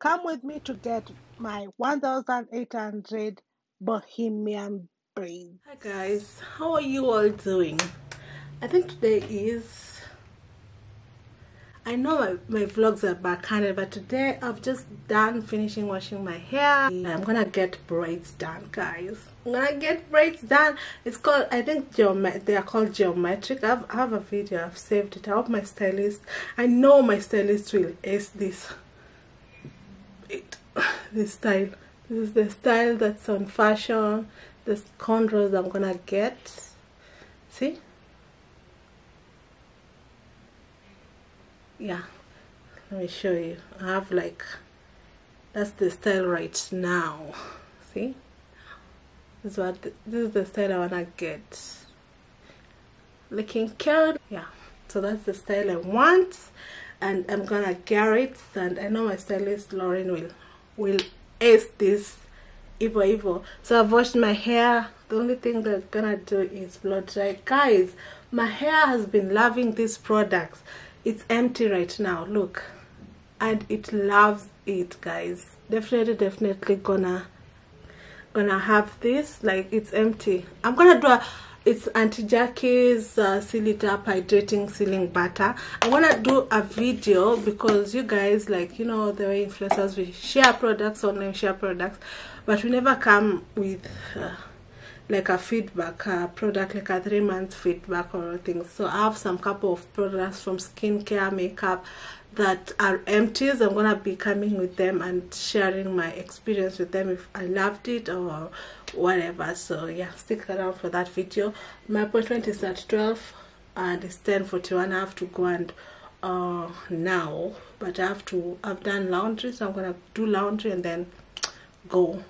Come with me to get my 1800 Bohemian braids. Hi guys, how are you all doing? I think today is I know my, my vlogs are backhanded but today I've just done finishing washing my hair. I'm gonna get braids done guys. I'm gonna get braids done. It's called I think they are called geometric. I've, I have a video. I've saved it. I hope my stylist I know my stylist will ace this this style. This is the style that's on fashion this cornrows I'm gonna get. See? Yeah. Let me show you. I have like that's the style right now. See? This is what the, this is the style I wanna get. Looking cute. Yeah. So that's the style I want and I'm gonna get it and I know my stylist Lauren will will ace this evil evil. So I've washed my hair. The only thing that's gonna do is blow dry. Guys my hair has been loving these products. It's empty right now. Look. And it loves it guys. Definitely definitely gonna gonna have this. Like it's empty. I'm gonna do a it's Auntie Jackie's uh, Seal It Up Hydrating Sealing Butter. I want to do a video because you guys, like, you know, the way influencers, we share products, online share products, but we never come with uh, like a feedback uh, product, like a three month feedback or things. So I have some couple of products from skincare, makeup, that are empties i'm gonna be coming with them and sharing my experience with them if i loved it or whatever. So yeah stick around for that video. My appointment is at 12 and it's 10:41 i have to go and uh now but i have to i've done laundry so i'm gonna do laundry and then go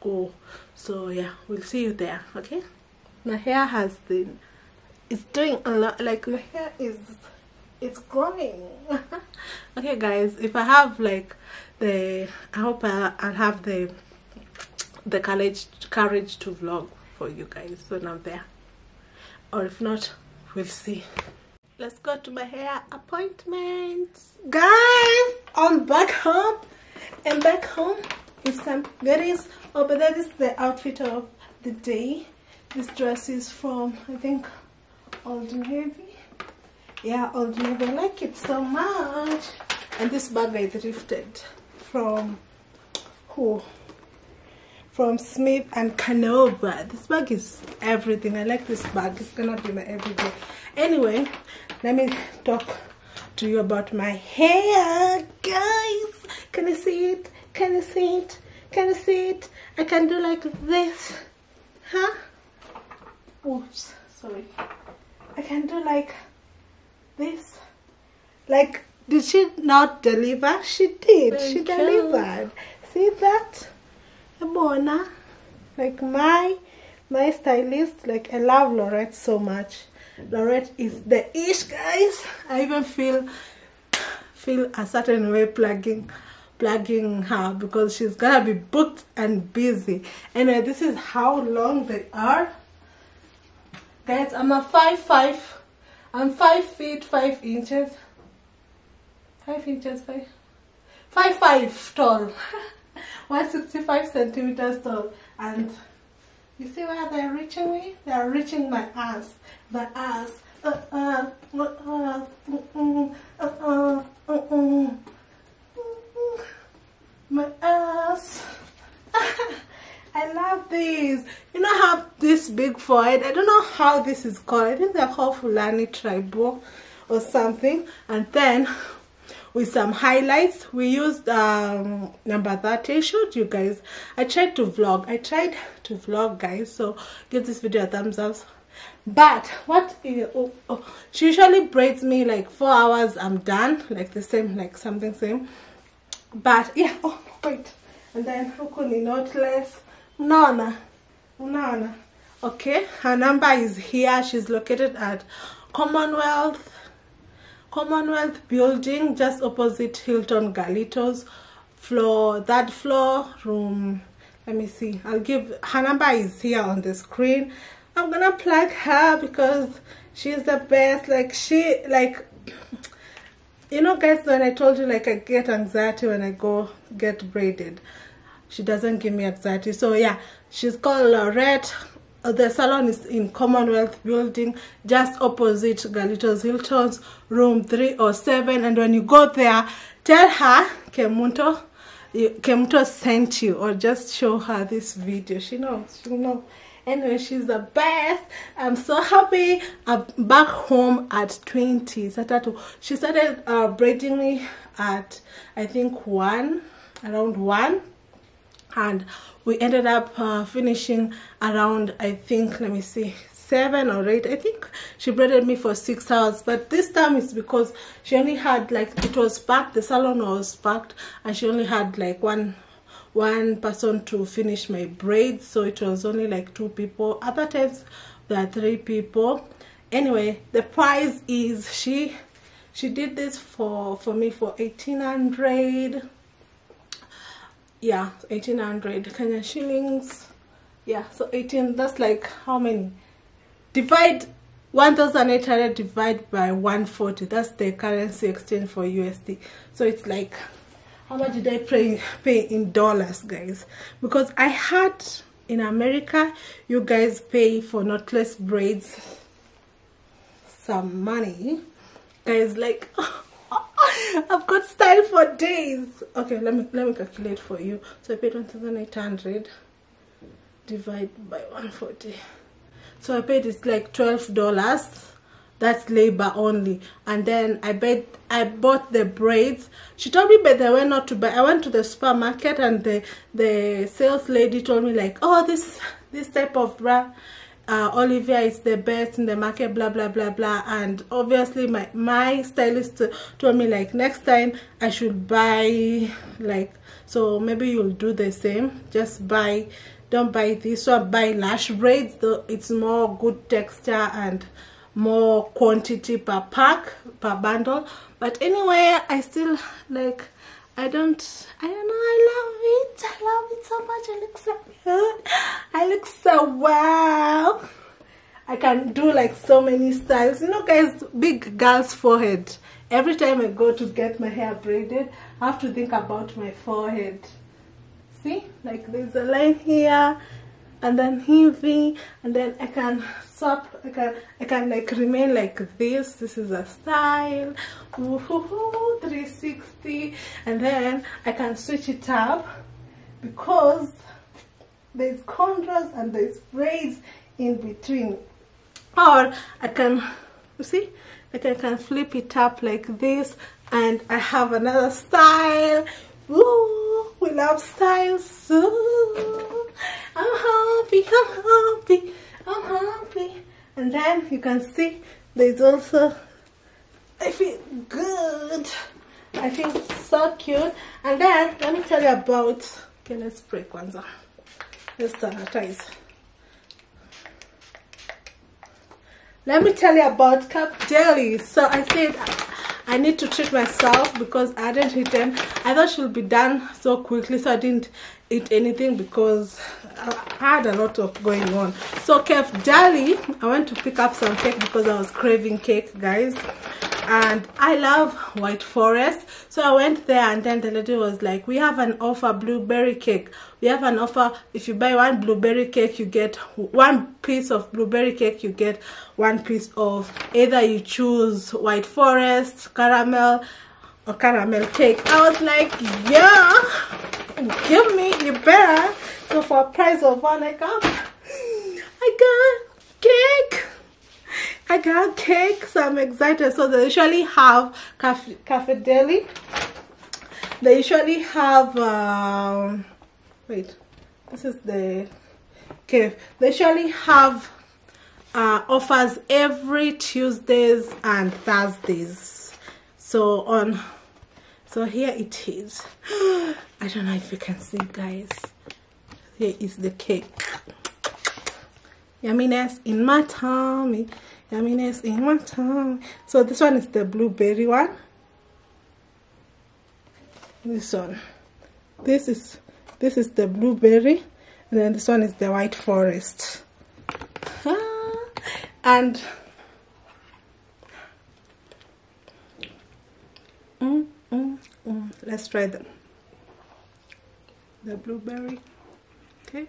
go. So yeah we'll see you there okay? My hair has been it's doing a lot like my hair is it's growing. Okay guys if i have like the i hope i'll have the the courage courage to vlog for you guys when i'm there. Or if not we'll see. Let's go to my hair appointment guys i'm back home and back home with some goodies oh but that is the outfit of the day. This dress is from i think old navy yeah old navy i like it so much. And this bag i thrifted from who? From smith and canova. This bag is everything. I like this bag it's gonna be my everyday. Anyway let me talk to you about my hair guys. Can you see it? Can you see it? Can you see it? I can do like this. Huh? Oops sorry. I can do like this? Like did she not deliver? She did. Thank she you. delivered. See that? Ebona like my my stylist like i love Laurette so much. Laurette is the ish guys. I even feel feel a certain way plugging plugging her because she's gonna be booked and busy. Anyway this is how long they are. Guys i'm a five five i'm five feet five inches. Five inches five. Five five tall. 165 centimeters tall. And you see where they're reaching me? They're reaching my ass. My ass I don't know how this is called. I think they're called Fulani Tribo or something. And then with some highlights, we used um, number 30. I showed you guys. I tried to vlog. I tried to vlog, guys. So give this video a thumbs up. But what is, oh, oh, she usually braids me like four hours. I'm done. Like the same, like something same. But yeah, oh wait. And then Rukuni knotless. Nana. Nana. Okay, her number is here. She's located at Commonwealth Commonwealth Building, just opposite Hilton Galitos, floor third floor, room. Let me see. I'll give her number is here on the screen. I'm gonna plug her because she's the best. Like she like you know guys when i told you like i get anxiety when i go get braided she doesn't give me anxiety so yeah she's called lorette the salon is in commonwealth building just opposite galitos hilton's room 307 and when you go there tell her kemunto kemunto sent you or just show her this video. She knows she'll know anyway she's the best. I'm so happy. I'm back home at 20 she started uh, braiding me at i think one around one and we ended up uh, finishing around i think let me see seven or eight. I think she braided me for six hours but this time it's because she only had like it was packed the salon was packed and she only had like one one person to finish my braids. So it was only like two people. Other times there are three people. Anyway the price is she she did this for for me for 1800 yeah 1800 Kenya shillings. Yeah so 18 that's like how many? Divide 1800 divided by 140 that's the currency exchange for USD so it's like how much did I pay, pay in dollars guys? Because I had in America you guys pay for knotless braids some money. Guys like I've got style for days. Okay let me let me calculate for you. So I paid 1800 divided by 140 so I paid it's like $12 that's labor only. And then i bet i bought the braids. She told me but they were not to buy. I went to the supermarket and the the sales lady told me like oh this this type of bra uh, Olivia is the best in the market blah blah blah blah. And obviously my my stylist told me like next time I should buy like so maybe you'll do the same. Just buy don't buy this one. Buy lash braids though it's more good texture and more quantity per pack per bundle. But anyway i still like i don't i don't know i love it. I love it so much. I look so good. I look so wow i can do like so many styles. You know guys big girl's forehead. Every time i go to get my hair braided i have to think about my forehead. See? Like there's a line here and then heavy and then I can stop I can I can like remain like this. This is a style. 360 and then I can switch it up because there's contrast and there's braids in between. Or I can you see like I can flip it up like this and I have another style. We love styles. so I'm happy, I'm happy, I'm happy. And then you can see there's also, I feel good. I feel so cute. And then let me tell you about, okay, let's break Kwanzaa. Let's sanitize. Let me tell you about Cafe Deli. So I said I need to treat myself because I didn't eat them. I thought she'll be done so quickly, so I didn't eat anything because I had a lot of going on. So Cafe Deli, I went to pick up some cake because I was craving cake, guys. And I love White Forest. So I went there and then the lady was like, we have an offer blueberry cake. We have an offer. If you buy one blueberry cake, you get one piece of blueberry cake. You get one piece of either you choose White Forest, caramel, or caramel cake. I was like, yeah, give me, you better. So for a price of one, I got, I got cake. I got cake, so I'm excited. So they usually have cafe, cafe deli. They usually have, um, wait, this is the cave. They usually have uh, offers every Tuesdays and Thursdays. So on, so here it is. I don't know if you can see, guys. Here is the cake. Yumminess in my tummy yumminess in my tongue so this one is the blueberry one this one this is this is the blueberry and then this one is the white forest and Mm, mm, mm. Let's try the the blueberry cake.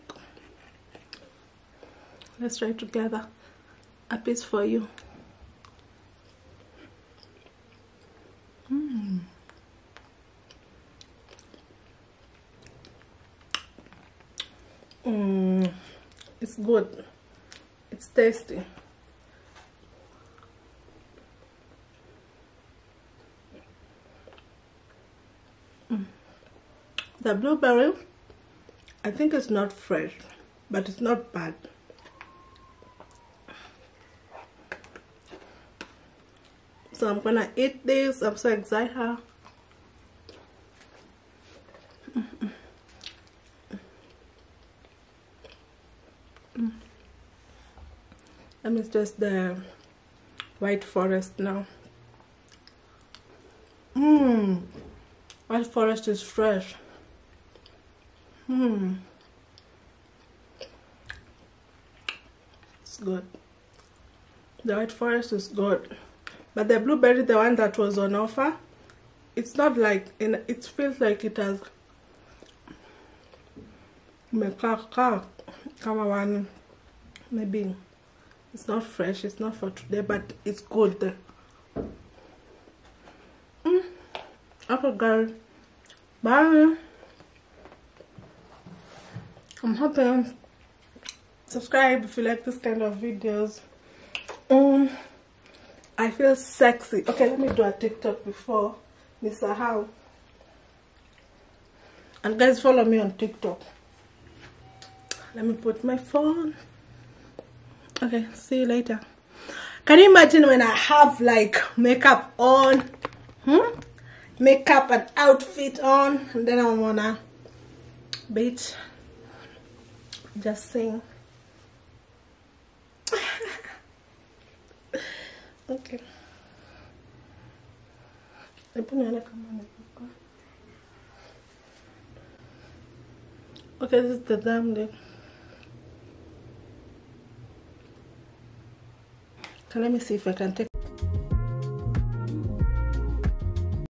Let's try together. A piece for you. Mm. Mm, it's good. It's tasty. The blueberry, I think it's not fresh, but it's not bad. So I'm gonna eat this. I'm so excited. Let me just the white forest now. Mmm, white forest is fresh. Mmm, it's good. The white forest is good, but the blueberry, the one that was on offer, it's not like in. It feels like it has one maybe it's not fresh it's not for today but it's good mm. okay guys bye i'm happy subscribe if you like this kind of videos. Um i feel sexy. Okay let me do a tiktok before mr how. And guys follow me on tiktok. Let me put my phone. Okay see you later. Can you imagine when i have like makeup on? Hmm? Makeup and outfit on? And then i'm on a beach just sing okay okay this is the thumbnail let me see if I can take